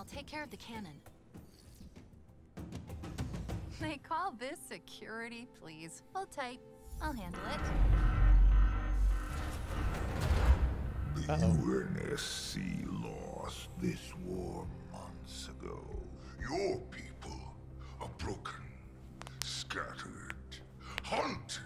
I'll take care of the cannon. They call this security, please. Hold tight. I'll handle it. The UNSC lost this war months ago. Your people are broken, scattered, hunted,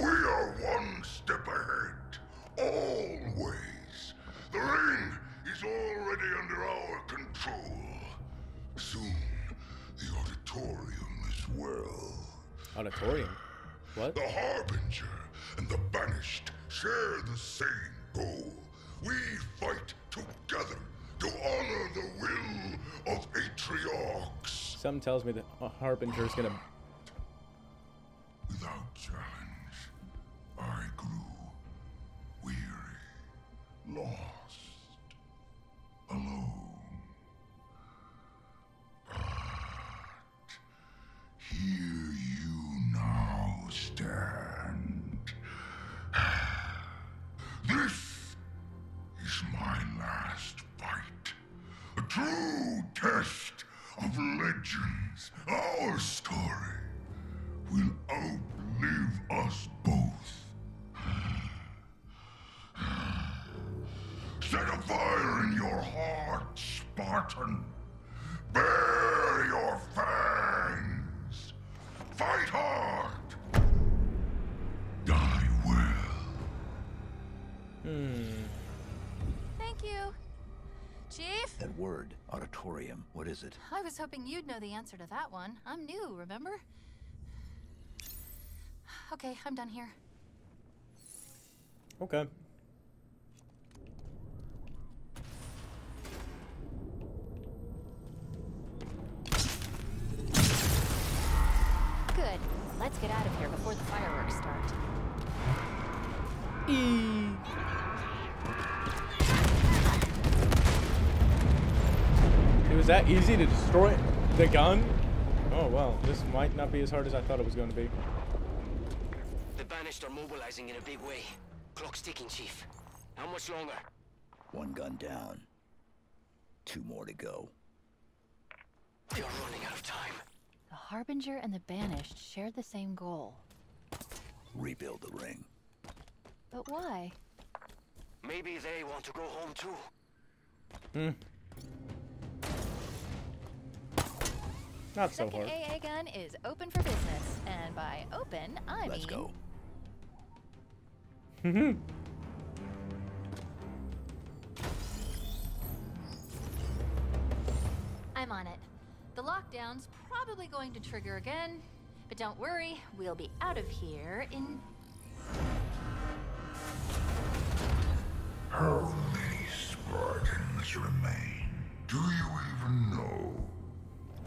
we are one step ahead, always. The ring is already under our control. Soon, the auditorium as well. Auditorium. What? The Harbinger and the Banished share the same goal. We fight together to honor the will of Atriox. Some tells me that a Harbinger's gonna. Without now stand. This is my last fight. A true test of legends. Our story will outlive us both. Set a fire in your heart, Spartan. Hmm. Thank you. Chief? That word, auditorium, what is it? I was hoping you'd know the answer to that one. I'm new, remember? Okay, I'm done here. Okay. Good. Let's get out of here before the fireworks start. It was that easy to destroy the gun? Oh well, this might not be as hard as I thought it was going to be. The Banished are mobilizing in a big way. Clock's ticking, Chief. How much longer? One gun down. Two more to go. They're running out of time. The Harbinger and the Banished shared the same goal. Rebuild the ring. But why? Maybe they want to go home too. Hmm. Not so Second hard. AA gun is open for business. And by open, I Let's mean... go. Mhm. I'm on it. The lockdown's probably going to trigger again. But don't worry, we'll be out of here in... How many Spartans remain? Do you even know?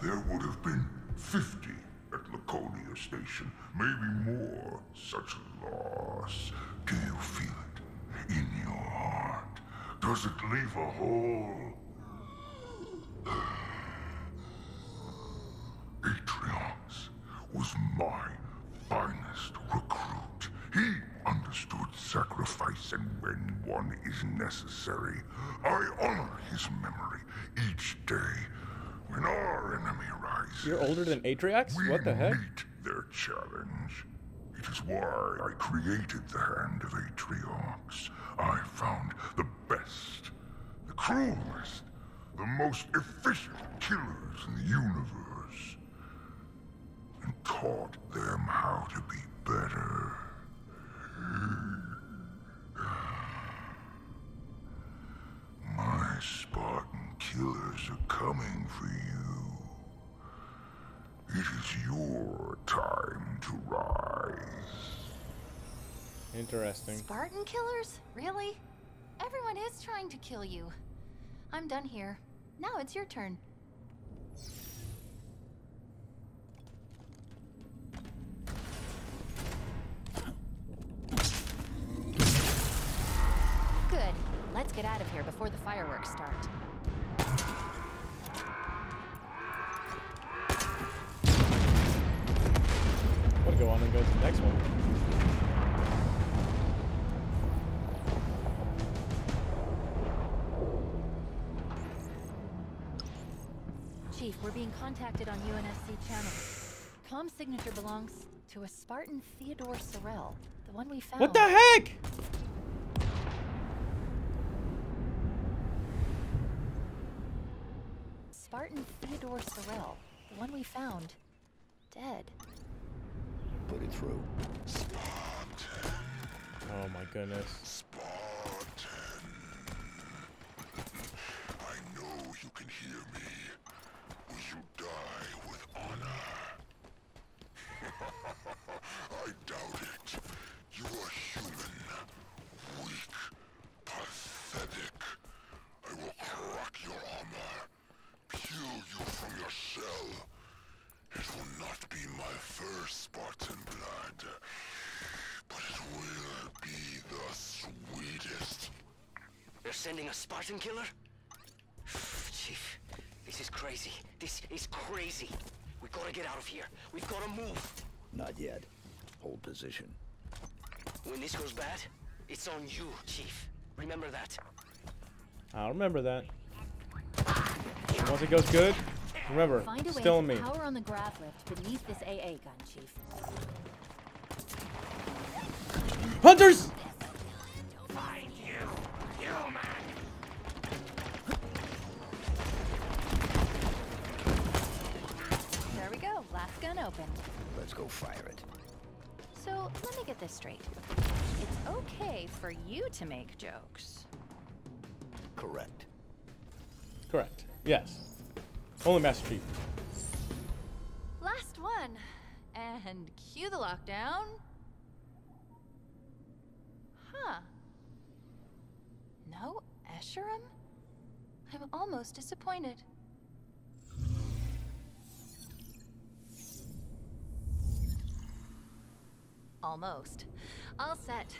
There would have been 50 at Laconia Station, maybe more. Such loss. Do you feel it in your heart? Does it leave a hole? Atriox was my finest recruit. He understood sacrifice and when one is necessary. I honor his memory each day. When our enemy rises, You're older than Atriox? What the heck? meet their challenge. It is why I created the Hand of Atriox. I found the best, the cruelest, the most efficient killers in the universe, and taught them how to be better. My Spartan killers are coming for you. It is your time to rise. Interesting. Spartan killers? Really? Everyone is trying to kill you. I'm done here. Now it's your turn. Good. Let's get out of here before the fireworks start. And go to the next one. Chief, we're being contacted on UNSC channel. Com signature belongs to a Spartan Theodore Sorel, the one we found. What the heck? Spartan Theodore Sorel, the one we found. Dead. Put it through. Oh my goodness. Spartan. I know you can hear me. Will you die with honor? I doubt it. You are human. Weak. Pathetic. I will crack your armor. Peel you from your shell. It will not be my first Spartan blood. But it will be the sweetest. They're sending a Spartan killer? Chief, this is crazy. This is crazy. We gotta get out of here. We've gotta move. Not yet. Hold position. When this goes bad, it's on you, Chief. Remember that. I'll remember that. Once it goes good, remember, Find a way still to on me. power on the grav lift beneath this AA gun, Chief. Hunters! Go. Last gun opened. Let's go fire it. So, let me get this straight. It's okay for you to make jokes. Correct. Correct. Yes. Only Master Chief. Last one. And cue the lockdown. Huh. No Escharum? I'm almost disappointed. Almost. All set.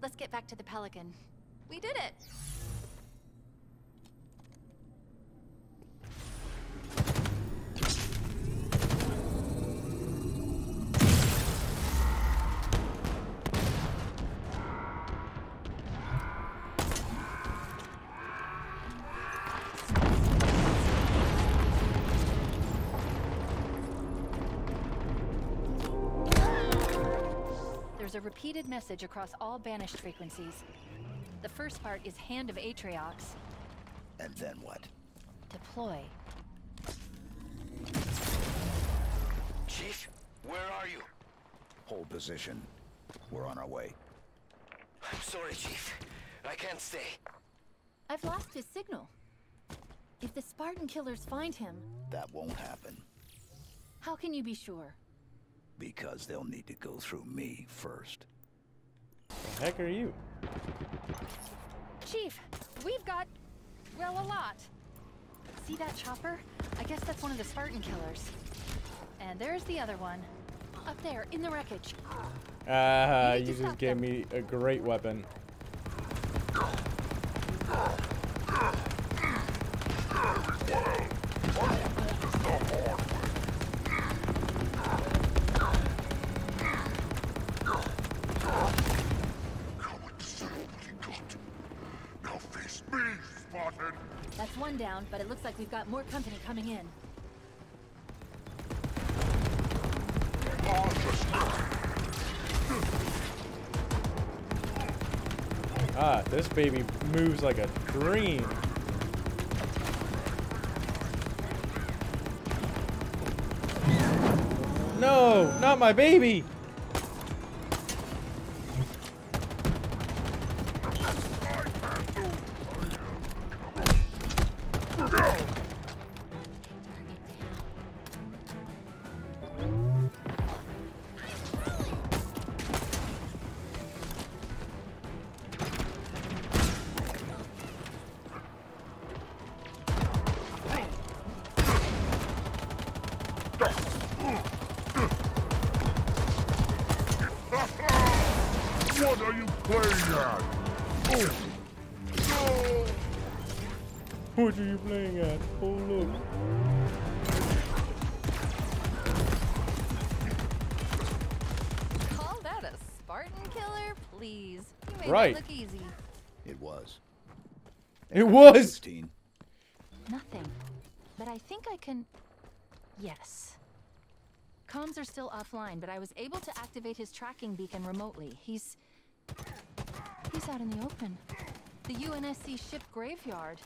Let's get back to the Pelican. We did it! There's a repeated message across all banished frequencies. The first part is Hand of Atriox. And then what? Deploy. Chief, where are you? Hold position. We're on our way. I'm sorry, Chief. I can't stay. I've lost his signal. If the Spartan killers find him, That won't happen. how can you be sure? Because they'll need to go through me first. The heck are you? Chief, we've got, well, a lot. See that chopper? I guess that's one of the Spartan killers. And there's the other one. Up there, in the wreckage. Ah, You you just gave them. me a great weapon. Now what to settle what he got. Now face me, Spartan! That's one down, but it looks we've got more company coming in. Ah, this baby moves like a dream. No, not my baby. What are you playing at? Oh! No! What are you playing at? Oh look. Call that a Spartan killer? Please. You made Right. it look easy. It was. It was. 16. Nothing. But I think I can... Yes. Comms are still offline, but I was able to activate his tracking beacon remotely. He's... He's out in the open. The UNSC ship graveyard.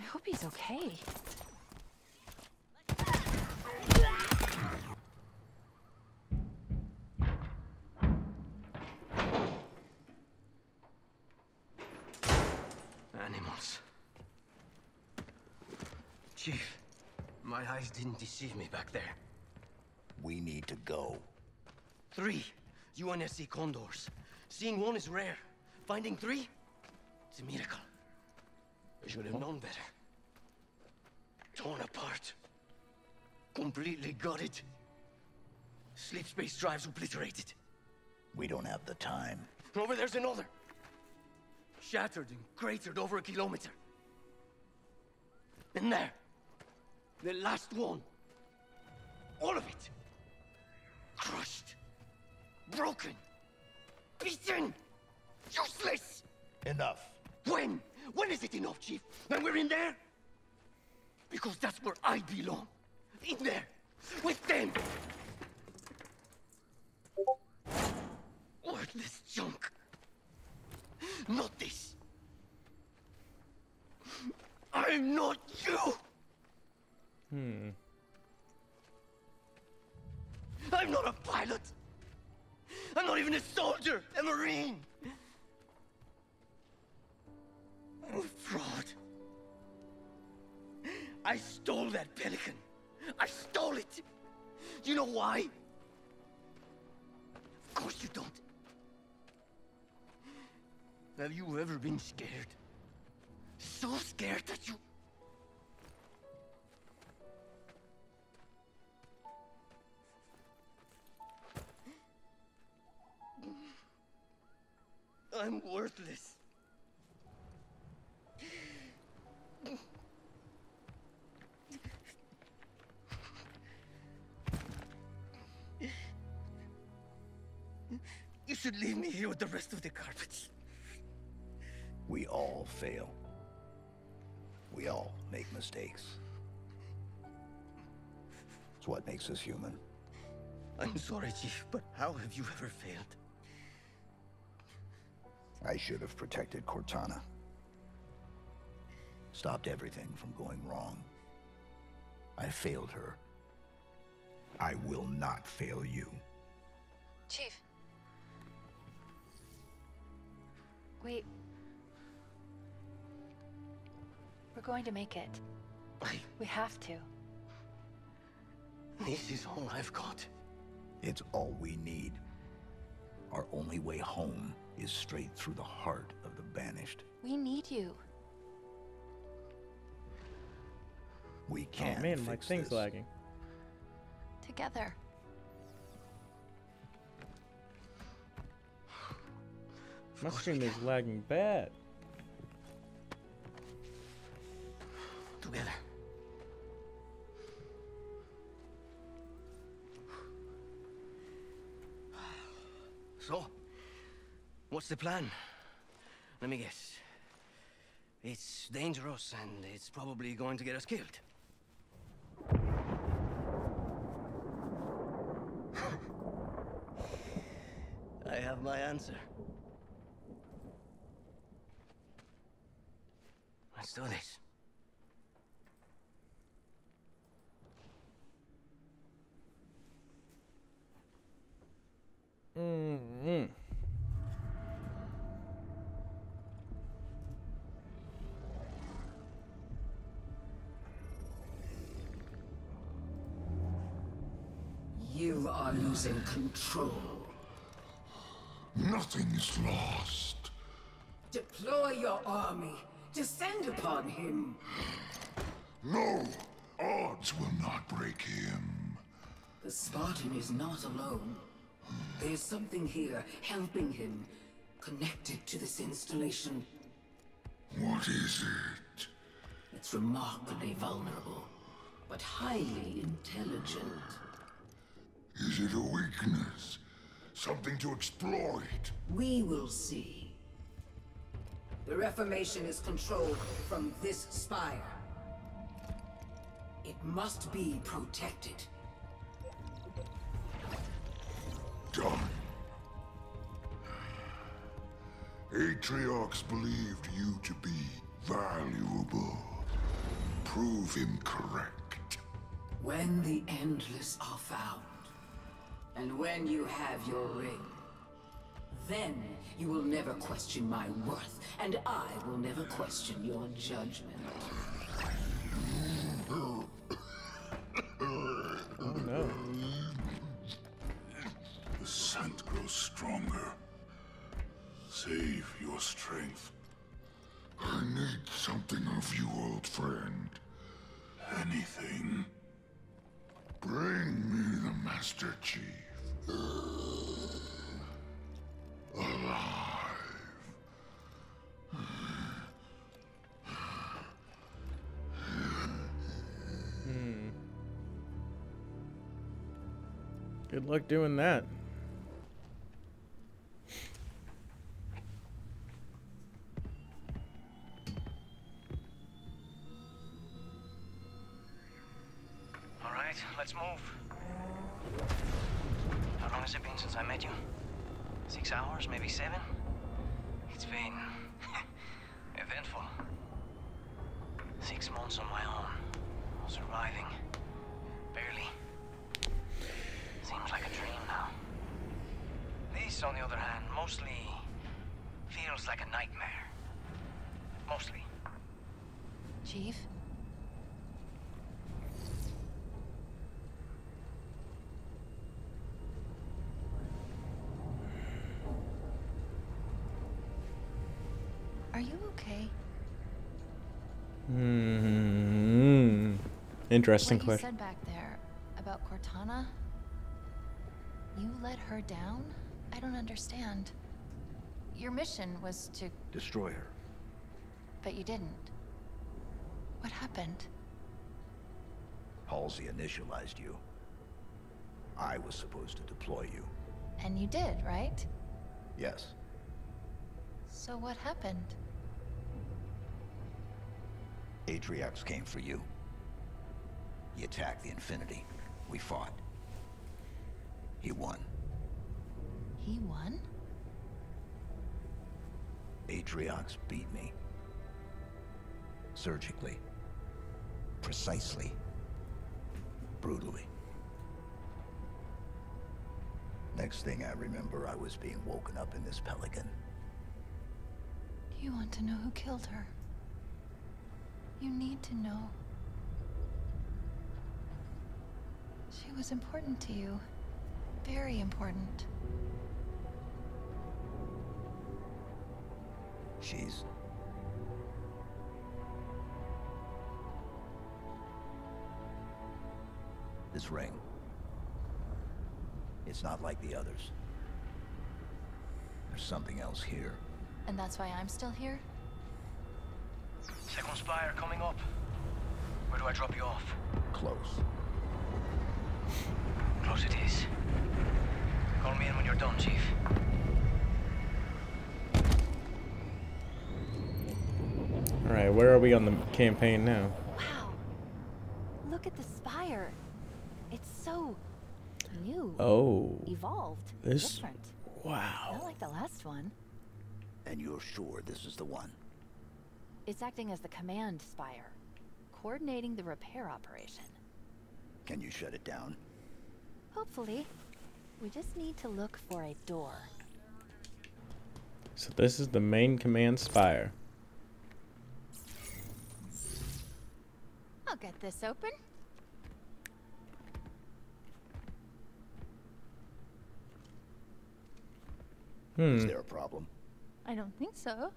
I hope he's okay. Animals. Chief, my eyes didn't deceive me back there. We need to go. Three UNSC condors. Seeing one is rare. Finding three? It's a miracle. I should have known better. Torn apart. Completely gutted. Slipspace drives obliterated. We don't have the time. Over there's another. Shattered and cratered over a kilometer. And there. The last one. All of it. Crushed. Broken. Beaten. Useless. Enough. When? When is it enough, Chief? When we're in there? Because that's where I belong. In there. With them. Worthless junk. Not this. I'm not you. Hmm. I'm not a pilot. I'm not even a soldier, a marine. I'm a fraud. I stole that pelican. I stole it. You know why? Of course you don't. Have you ever been scared? So scared that you... I'm worthless. You should leave me here with the rest of the carpets. We all fail. We all make mistakes. It's what makes us human. I'm sorry, Chief, but how have you ever failed? I should have protected Cortana. Stopped everything from going wrong. I failed her. I will not fail you. Chief. Wait. We're going to make it. I... We have to. This is all I've got. It's all we need. Our only way home is straight through the heart of the banished. We need you. We oh, can't Oh man, my thing's this. lagging. Together. My stream is lagging bad. Together. So, what's the plan? Let me guess. It's dangerous and it's probably going to get us killed. I have my answer. Let's do this. You are losing control. Nothing is lost. Deploy your army. Descend upon him. No, odds will not break him. The Spartan is not alone. There's something here helping him, connected to this installation. What is it? It's remarkably vulnerable, but highly intelligent. Is it a weakness? Something to exploit. We will see. The Reformation is controlled from this spire. It must be protected. Done. Atriox believed you to be valuable. Prove him correct. When the Endless are found, and when you have your ring, then you will never question my worth, and I will never question your judgment. Oh no. The scent grows stronger. Save your strength. I need something of you, old friend. Anything. Bring me the Master Chief. Alive. Good luck doing that. All right, let's move. How long has it been since I met you? Six hours, maybe seven? It's been eventful. Six months on my own, surviving. Barely. Seems like a dream now. This, on the other hand, mostly feels like a nightmare. Mostly. Chief? Are you okay? Hmm. Interesting what you said back there about Cortana? You let her down? I don't understand. Your mission was to... Destroy her. but you didn't. What happened? Halsey initialized you. I was supposed to deploy you. And you did, right? Yes. So what happened? Atriox came for you. He attacked the Infinity. We fought. He won. He won? Atriox beat me. Surgically. Precisely. Brutally. Next thing I remember, I was being woken up in this pelican. Do you want to know who killed her? You need to know. She was important to you. Very important. She's... This ring. It's not like the others. There's something else here. And that's why I'm still here? Second spire coming up. Where do I drop you off? Close. Close it is. Call me in when you're done, Chief. Alright, where are we on the campaign now? Wow. Look at the spire. It's so new. Oh. Evolved. This- Different. Wow. Not like the last one. And you're sure this is the one? It's acting as the command spire, coordinating the repair operation. Can you shut it down? Hopefully. We just need to look for a door. So this is the main command spire. I'll get this open. Is Hmm. there a problem? I don't think so.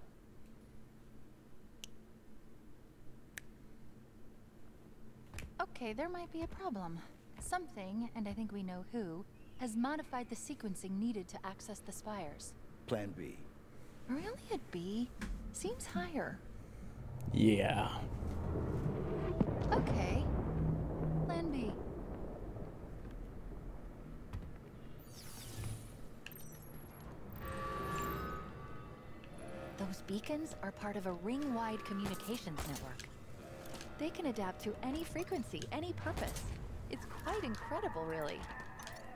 Okay, there might be a problem. Something, and I think we know who, has modified the sequencing needed to access the spires. Plan B. Really a B? Seems higher. Yeah. Okay. Plan B. Those beacons are part of a ring-wide communications network. They can adapt to any frequency, any purpose. It's quite incredible, really.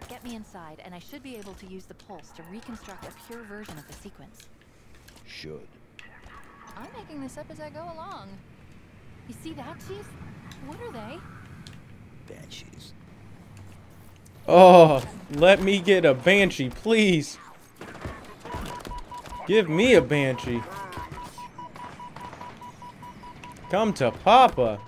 Get me inside, and I should be able to use the pulse to reconstruct a pure version of the sequence. Should. I'm making this up as I go along. You see that, Chief? What are they? Banshees. Oh, let me get a banshee, please. Give me a banshee. Come to Papa.